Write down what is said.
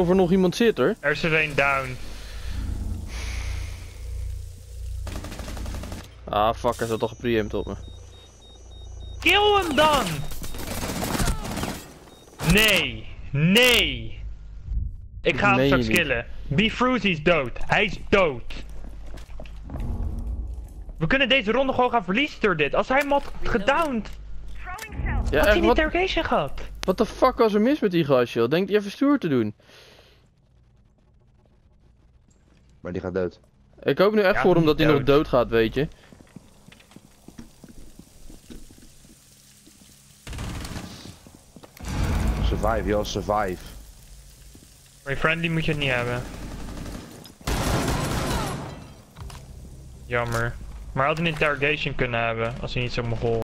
of er nog iemand zit hoor. Er is er een down. Ah fuck, hij zat toch gepreempt op me. Kill hem dan! Nee, nee. Ik ga hem straks killen. Be Fruity is dood. Hij is dood. We kunnen deze ronde gewoon gaan verliezen door dit. Als hij hem had gedowned, Ja, had hij een wat, interrogation gehad. wat de fuck was er mis met die gast joh? Denkt hij even stoer te doen? Maar die gaat dood. Ik hoop nu echt Ja, voor hem dat hij nog dood. gaat, weet je. Survive, joh, survive. Maar je friendly moet je het niet hebben. Jammer. Maar hij had een interrogation kunnen hebben als hij niet zo mogol